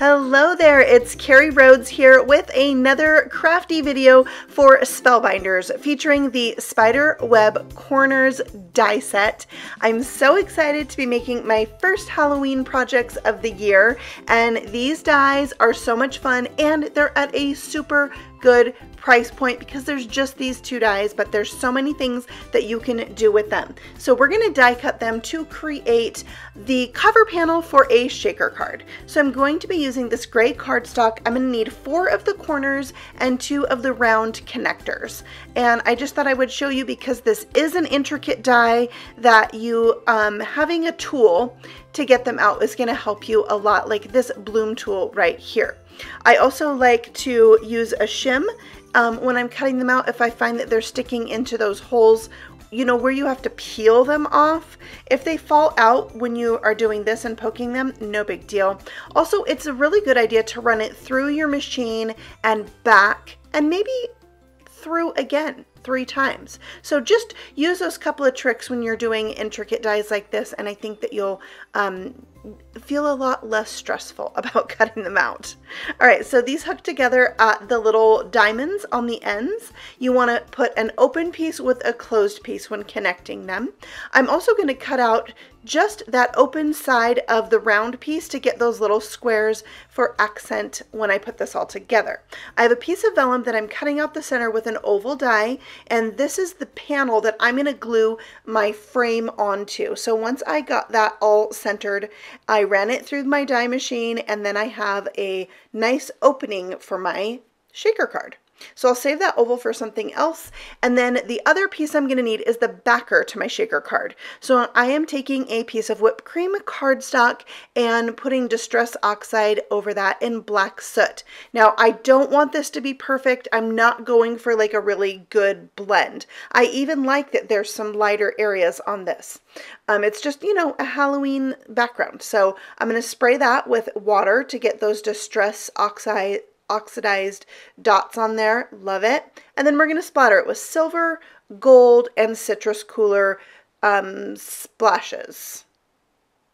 Hello there, it's Carrie Rhoades here with another crafty video for Spellbinders featuring the Spider Web Corners die set. I'm so excited to be making my first Halloween projects of the year and these dies are so much fun and they're at a super good price point because there's just these two dies, but there's so many things that you can do with them. So we're gonna die cut them to create the cover panel for a shaker card. So I'm going to be using this gray cardstock. I'm gonna need four of the corners and two of the round connectors. And I just thought I would show you because this is an intricate die that you, um, having a tool to get them out is gonna help you a lot, like this bloom tool right here. I also like to use a shim um, when I'm cutting them out if I find that they're sticking into those holes you know where you have to peel them off if they fall out when you are doing this and poking them no big deal also it's a really good idea to run it through your machine and back and maybe through again three times. So just use those couple of tricks when you're doing intricate dies like this and I think that you'll um, feel a lot less stressful about cutting them out. All right, so these hook together at the little diamonds on the ends. You want to put an open piece with a closed piece when connecting them. I'm also going to cut out just that open side of the round piece to get those little squares for accent when I put this all together. I have a piece of vellum that I'm cutting out the center with an oval die and this is the panel that I'm going to glue my frame onto. So once I got that all centered I ran it through my die machine and then I have a nice opening for my shaker card. So I'll save that oval for something else. And then the other piece I'm going to need is the backer to my shaker card. So I am taking a piece of whipped cream cardstock and putting Distress Oxide over that in black soot. Now I don't want this to be perfect. I'm not going for like a really good blend. I even like that there's some lighter areas on this. Um, it's just, you know, a Halloween background. So I'm going to spray that with water to get those Distress Oxide oxidized dots on there. Love it. And then we're going to splatter it with silver, gold, and citrus cooler um, splashes.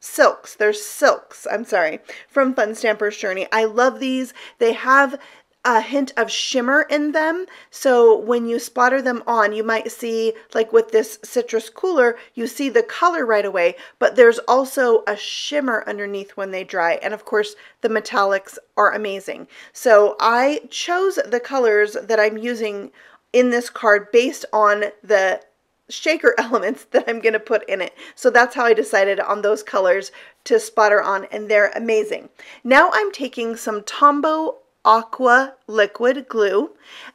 Silks. There's silks, I'm sorry, from Fun Stamper's Journey. I love these. They have a hint of shimmer in them. So when you splatter them on, you might see, like with this citrus cooler, you see the color right away, but there's also a shimmer underneath when they dry. And of course, the metallics are amazing. So I chose the colors that I'm using in this card based on the shaker elements that I'm going to put in it. So that's how I decided on those colors to splatter on and they're amazing. Now I'm taking some Tombow aqua liquid glue.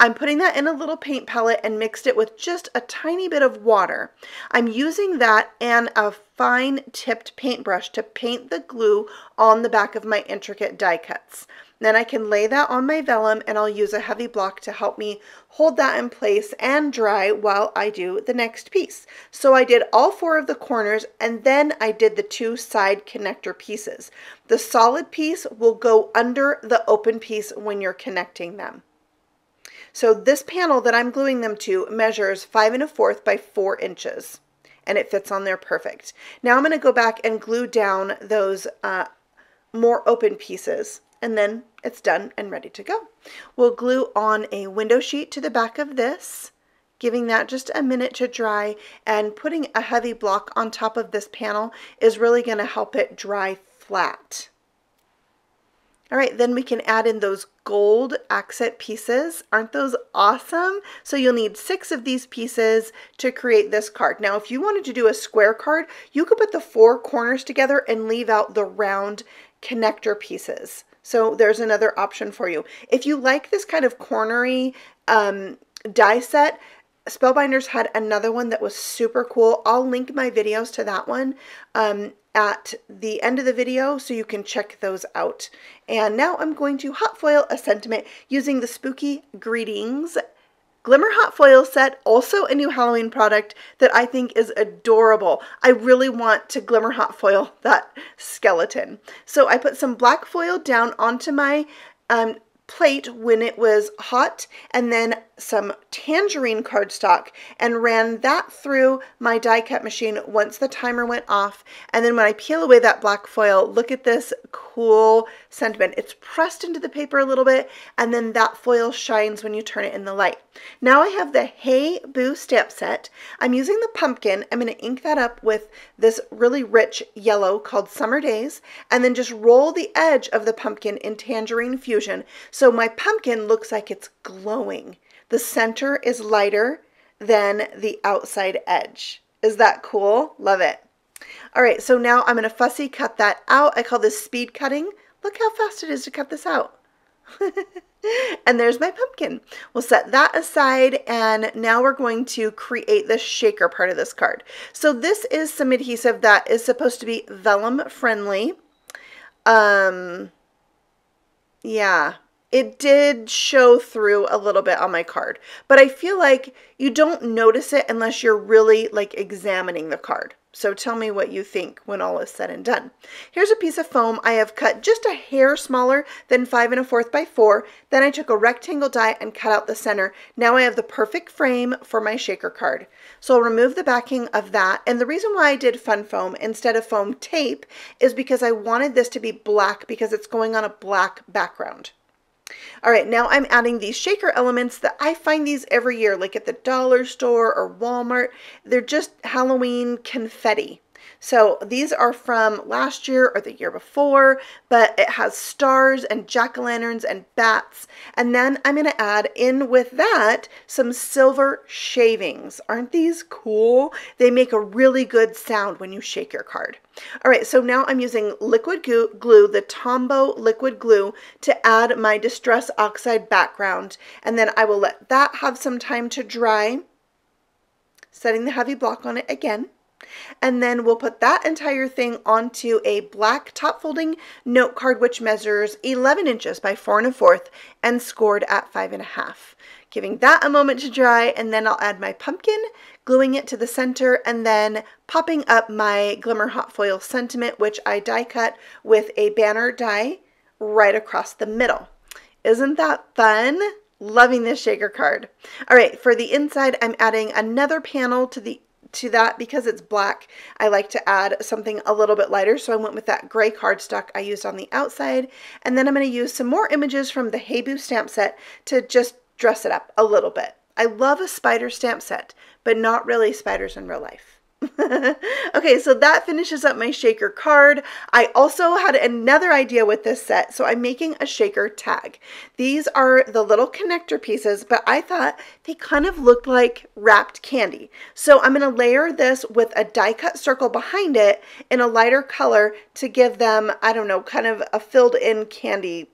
I'm putting that in a little paint palette and mixed it with just a tiny bit of water. I'm using that and a fine tipped paintbrush to paint the glue on the back of my intricate die cuts. Then I can lay that on my vellum and I'll use a heavy block to help me hold that in place and dry while I do the next piece. So I did all four of the corners and then I did the two side connector pieces. The solid piece will go under the open piece when you're connecting them. So this panel that I'm gluing them to measures five and a fourth by four inches and it fits on there perfect. Now I'm going to go back and glue down those uh, more open pieces and then it's done and ready to go. We'll glue on a window sheet to the back of this, giving that just a minute to dry and putting a heavy block on top of this panel is really going to help it dry flat. All right, then we can add in those gold accent pieces. Aren't those awesome? So you'll need six of these pieces to create this card. Now, if you wanted to do a square card, you could put the four corners together and leave out the round connector pieces. So there's another option for you. If you like this kind of cornery um, die set, Spellbinders had another one that was super cool. I'll link my videos to that one um, at the end of the video so you can check those out. And now I'm going to hot foil a sentiment using the Spooky Greetings Glimmer Hot Foil set, also a new Halloween product that I think is adorable. I really want to Glimmer Hot Foil that skeleton. So I put some black foil down onto my um, plate when it was hot and then some tangerine cardstock and ran that through my die cut machine once the timer went off. And then when I peel away that black foil, look at this cool sentiment. It's pressed into the paper a little bit and then that foil shines when you turn it in the light. Now I have the Hey Boo stamp set. I'm using the pumpkin. I'm going to ink that up with this really rich yellow called Summer Days and then just roll the edge of the pumpkin in Tangerine Fusion so my pumpkin looks like it's glowing. The center is lighter than the outside edge. Is that cool? Love it. All right, so now I'm going to fussy cut that out. I call this speed cutting. Look how fast it is to cut this out. and there's my pumpkin. We'll set that aside and now we're going to create the shaker part of this card. So this is some adhesive that is supposed to be vellum friendly. Um, yeah, it did show through a little bit on my card, but I feel like you don't notice it unless you're really like examining the card. So tell me what you think when all is said and done. Here's a piece of foam I have cut just a hair smaller than five and a fourth by four. Then I took a rectangle die and cut out the center. Now I have the perfect frame for my shaker card. So I'll remove the backing of that. And the reason why I did fun foam instead of foam tape is because I wanted this to be black because it's going on a black background. All right, now I'm adding these shaker elements that I find these every year, like at the dollar store or Walmart. They're just Halloween confetti. So these are from last year or the year before, but it has stars and jack-o'-lanterns and bats. And then I'm going to add in with that some silver shavings. Aren't these cool? They make a really good sound when you shake your card. All right, so now I'm using liquid glue, the Tombow liquid glue, to add my Distress Oxide background. And then I will let that have some time to dry, setting the heavy block on it again. And then we'll put that entire thing onto a black top folding note card, which measures 11 inches by four and a fourth and scored at five and a half. Giving that a moment to dry, and then I'll add my pumpkin, gluing it to the center, and then popping up my Glimmer Hot Foil Sentiment, which I die cut with a banner die right across the middle. Isn't that fun? Loving this shaker card. All right, for the inside, I'm adding another panel to the to that because it's black I like to add something a little bit lighter so I went with that gray cardstock I used on the outside and then I'm going to use some more images from the Hey Boo stamp set to just dress it up a little bit. I love a spider stamp set but not really spiders in real life. okay, so that finishes up my shaker card. I also had another idea with this set, so I'm making a shaker tag. These are the little connector pieces, but I thought they kind of looked like wrapped candy. So I'm going to layer this with a die cut circle behind it in a lighter color to give them, I don't know, kind of a filled in candy,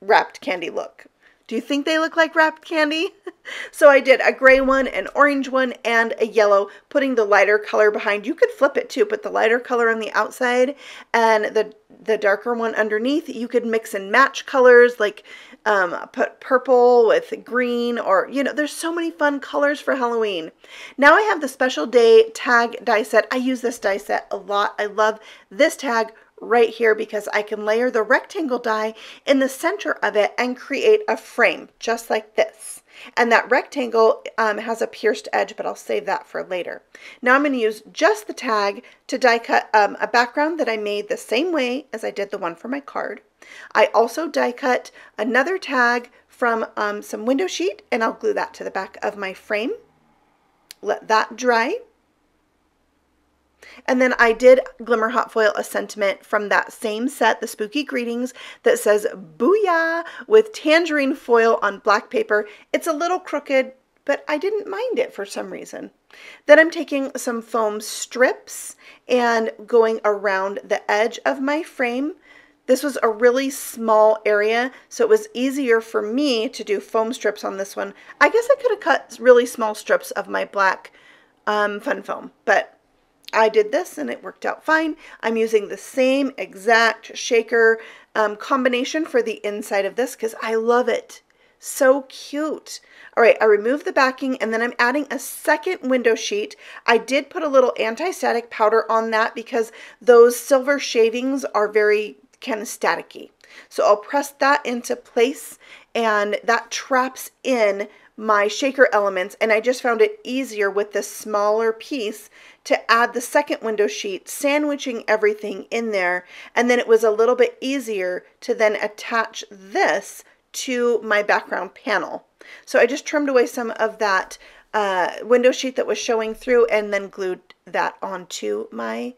wrapped candy look. Do you think they look like wrapped candy? so I did a gray one, an orange one, and a yellow, putting the lighter color behind. You could flip it too, put the lighter color on the outside and the, the darker one underneath. You could mix and match colors, like um, put purple with green, or, you know, there's so many fun colors for Halloween. Now I have the special day tag die set. I use this die set a lot. I love this tag right here because I can layer the rectangle die in the center of it and create a frame just like this. And that rectangle um, has a pierced edge, but I'll save that for later. Now I'm going to use just the tag to die cut um, a background that I made the same way as I did the one for my card. I also die cut another tag from um, some window sheet and I'll glue that to the back of my frame. Let that dry. And then I did Glimmer Hot Foil a sentiment from that same set, the Spooky Greetings, that says Booyah with tangerine foil on black paper. It's a little crooked, but I didn't mind it for some reason. Then I'm taking some foam strips and going around the edge of my frame. This was a really small area, so it was easier for me to do foam strips on this one. I guess I could have cut really small strips of my black um, fun foam, but I did this and it worked out fine. I'm using the same exact shaker um, combination for the inside of this because I love it. So cute. All right, I removed the backing and then I'm adding a second window sheet. I did put a little anti-static powder on that because those silver shavings are very kind of staticky. So I'll press that into place and that traps in my shaker elements and I just found it easier with this smaller piece to add the second window sheet, sandwiching everything in there. And then it was a little bit easier to then attach this to my background panel. So I just trimmed away some of that uh, window sheet that was showing through and then glued that onto my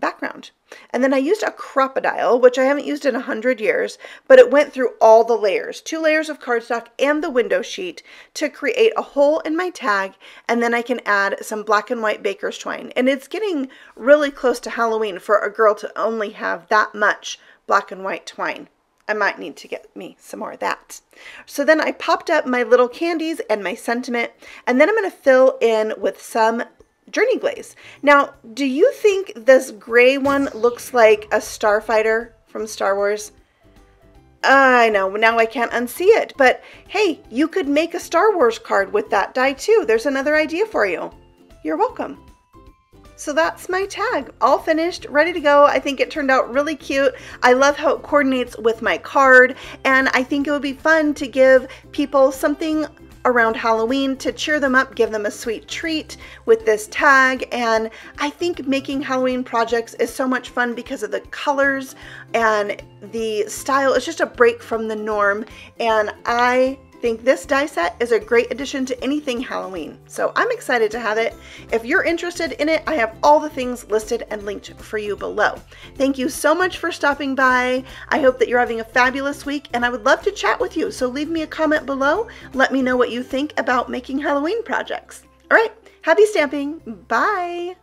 background. And then I used a Crop-A-Dile, which I haven't used in a hundred years, but it went through all the layers, two layers of cardstock and the window sheet to create a hole in my tag. And then I can add some black and white baker's twine. And it's getting really close to Halloween for a girl to only have that much black and white twine. I might need to get me some more of that. So then I popped up my little candies and my sentiment, and then I'm going to fill in with some Journey Glaze. Now, do you think this gray one looks like a starfighter from Star Wars? I know, now I can't unsee it, but hey, you could make a Star Wars card with that die too. There's another idea for you. You're welcome. So that's my tag, all finished, ready to go. I think it turned out really cute. I love how it coordinates with my card, and I think it would be fun to give people something around Halloween to cheer them up, give them a sweet treat with this tag. And I think making Halloween projects is so much fun because of the colors and the style. It's just a break from the norm. And I think this die set is a great addition to anything Halloween, so I'm excited to have it. If you're interested in it, I have all the things listed and linked for you below. Thank you so much for stopping by. I hope that you're having a fabulous week, and I would love to chat with you, so leave me a comment below. Let me know what you think about making Halloween projects. All right, happy stamping. Bye.